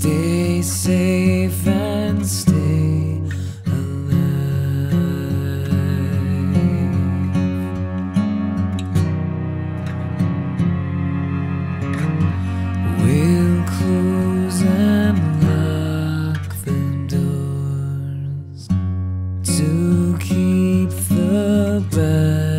Stay safe and stay alive. We'll close and lock the doors to keep the bad.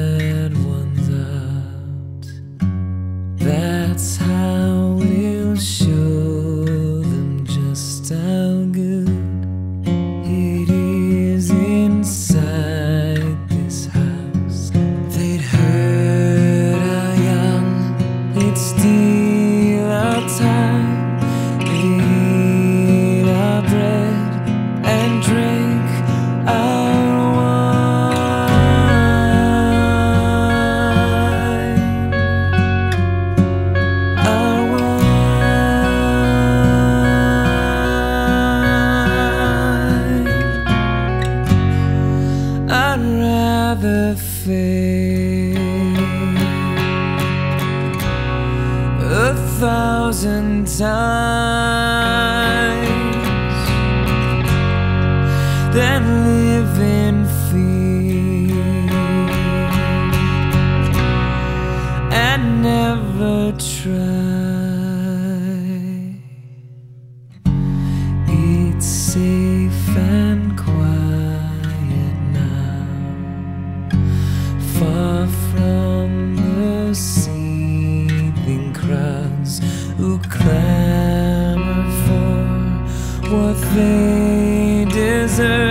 thousand times than live in fear and never try. who clamor for what they deserve.